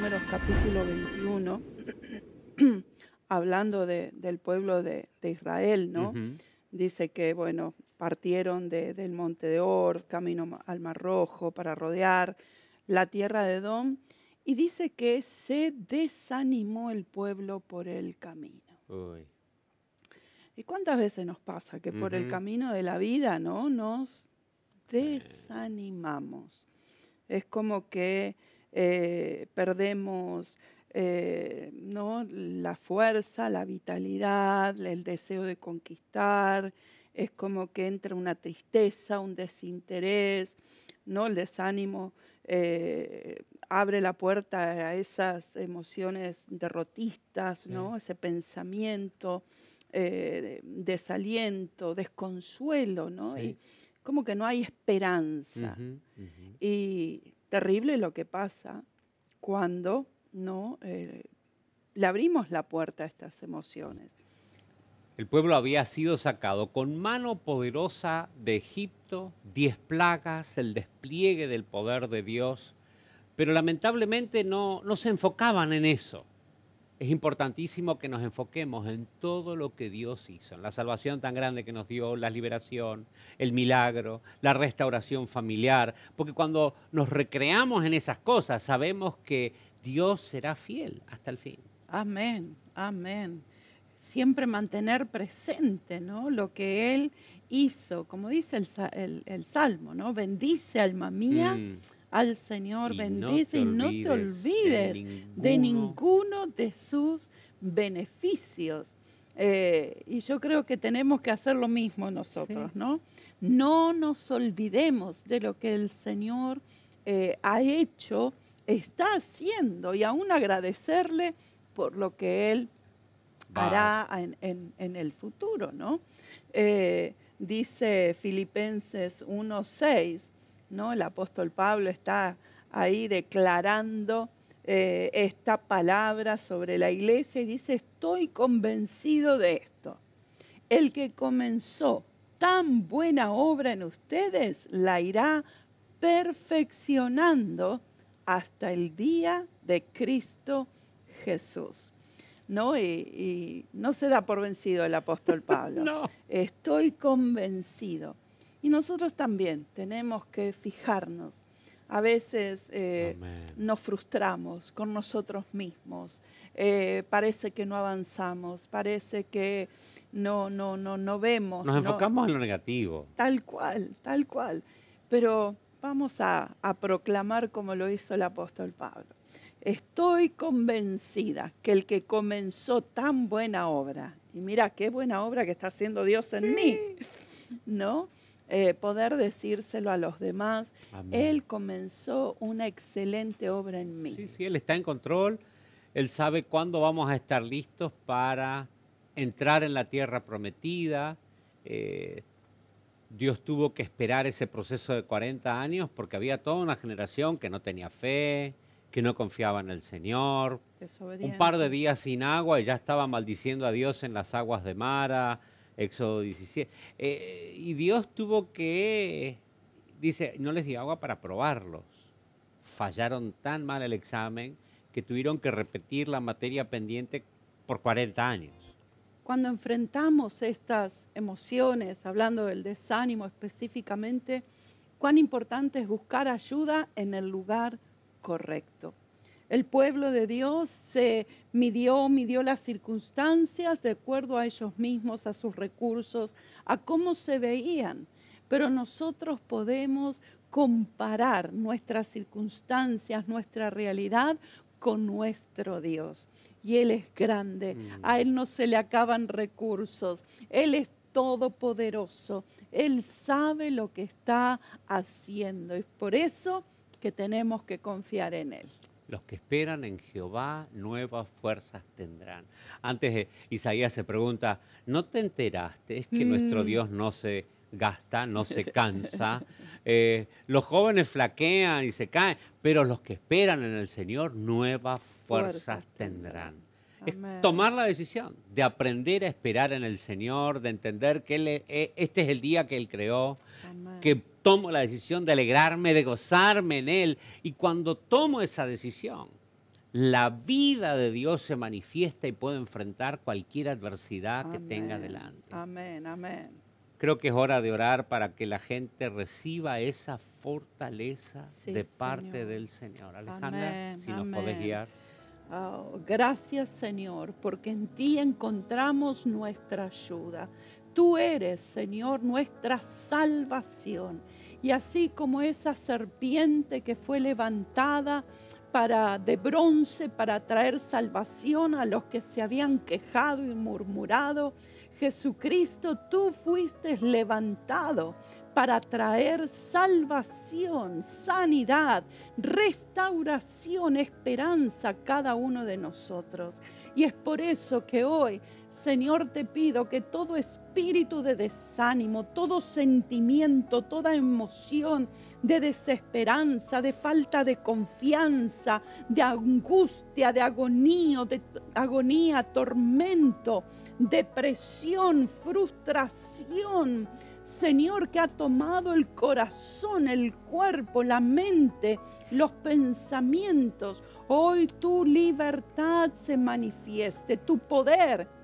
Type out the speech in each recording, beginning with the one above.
Números capítulo 21, hablando del pueblo de, Israel, ¿no? Dice que, bueno, partieron del monte de Or, camino al Mar Rojo, para rodear la tierra de Edom, y dice que se desanimó el pueblo por el camino. ¿Y cuántas veces nos pasa que por el camino de la vida, ¿no? Nos desanimamos. Es como que eh, perdemos eh, ¿no? la fuerza, la vitalidad, el deseo de conquistar, es como que entra una tristeza, un desinterés, ¿no? el desánimo eh, abre la puerta a esas emociones derrotistas, ¿no? ese pensamiento, desaliento, desconsuelo, ¿no? Y como que no hay esperanza. Y terrible lo que pasa cuando no eh, le abrimos la puerta a estas emociones. El pueblo había sido sacado con mano poderosa de Egipto, diez plagas, el despliegue del poder de Dios, pero lamentablemente no, no se enfocaban en eso es importantísimo que nos enfoquemos en todo lo que Dios hizo, en la salvación tan grande que nos dio, la liberación, el milagro, la restauración familiar, porque cuando nos recreamos en esas cosas sabemos que Dios será fiel hasta el fin. Amén, amén. Siempre mantener presente ¿no? lo que Él hizo, como dice el, Salmo, ¿no? bendice alma mía. Mm al Señor, bendice y no te olvides de ninguno de, sus beneficios. Eh, y yo creo que tenemos que hacer lo mismo nosotros, ¿no? No nos olvidemos de lo que el Señor eh, ha hecho, está haciendo y aún agradecerle por lo que Él hará en, el futuro, ¿no? Eh, dice Filipenses 1.6, ¿no? El apóstol Pablo está ahí declarando eh, esta palabra sobre la iglesia y dice, estoy convencido de esto. El que comenzó tan buena obra en ustedes la irá perfeccionando hasta el día de Cristo Jesús. ¿No? Y, no se da por vencido el apóstol Pablo. no. Estoy convencido. Y nosotros también tenemos que fijarnos. A veces eh, nos frustramos con nosotros mismos. Eh, parece que no avanzamos, parece que no, no, no, no vemos. Nos enfocamos en lo negativo. Tal cual, tal cual. Pero vamos a, a proclamar como lo hizo el apóstol Pablo. Estoy convencida que el que comenzó tan buena obra, y mira qué buena obra que está haciendo Dios en mí, ¿no? Eh, poder decírselo a los demás. Él comenzó una excelente obra en mí. Sí, sí, Él está en control. Él sabe cuándo vamos a estar listos para entrar en la tierra prometida. Eh, Dios tuvo que esperar ese proceso de 40 años porque había toda una generación que no tenía fe, que no confiaba en el Señor. Un par de días sin agua y ya estaba maldiciendo a Dios en las aguas de Mara. Éxodo 17. Eh, y Dios tuvo que, dice, no les dio agua para probarlos. Fallaron tan mal el examen que tuvieron que repetir la materia pendiente por 40 años. Cuando enfrentamos estas emociones, hablando del desánimo específicamente, cuán importante es buscar ayuda en el lugar correcto. El pueblo de Dios se midió, midió las circunstancias de acuerdo a ellos mismos, a sus recursos, a cómo se veían. Pero nosotros podemos comparar nuestras circunstancias, nuestra realidad con nuestro Dios. Y Él es grande, mm. a Él no se le acaban recursos, Él es todopoderoso, Él sabe lo que está haciendo. Es por eso que tenemos que confiar en Él. Los que esperan en Jehová nuevas fuerzas tendrán. Antes eh, Isaías se pregunta, ¿no te enteraste? Es que nuestro mm. Dios no se gasta, no se cansa. Eh, los jóvenes flaquean y se caen, pero los que esperan en el Señor nuevas fuerzas, tendrán. Es tomar la decisión de aprender a esperar en el Señor, de entender que eh, este es el día que Él creó, que tomo la decisión de alegrarme, de gozarme en Él. Y cuando tomo esa decisión, la vida de Dios se manifiesta y puede enfrentar cualquier adversidad que tenga delante. Amén, amén. Creo que es hora de orar para que la gente reciba esa fortaleza Sí, de parte Señor. del Señor. Alejandra, Amén, si nos podés guiar. Oh, gracias Señor, porque en ti encontramos nuestra ayuda. Tú eres, Señor, nuestra salvación. Y así como esa serpiente que fue levantada para de bronce para traer salvación a los que se habían quejado y murmurado, Jesucristo, tú fuiste levantado para traer salvación, sanidad, restauración, esperanza a cada uno de nosotros. Y es por eso que hoy, Señor, te pido que todo espíritu de desánimo, todo sentimiento, toda emoción de desesperanza, de falta de confianza, de angustia, de agonía, de agonía, tormento, depresión, frustración, Señor, que ha tomado el corazón, el cuerpo, la mente, los pensamientos. Hoy tu libertad se manifieste, tu poder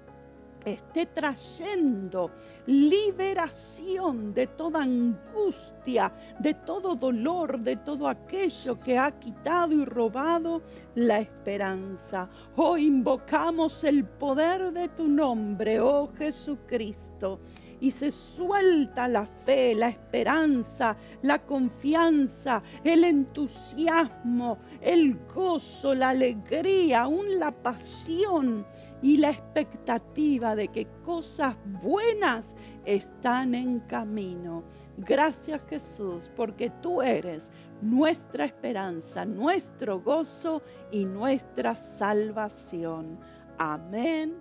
esté trayendo liberación de toda angustia, de todo dolor, de todo aquello que ha quitado y robado la esperanza. Hoy invocamos el poder de tu nombre, oh Jesucristo y se suelta la fe, la esperanza, la confianza, el entusiasmo, el gozo, la alegría, aún la pasión y la expectativa de que cosas buenas están en camino. Gracias Jesús, porque tú eres nuestra esperanza, nuestro gozo y nuestra salvación. Amén.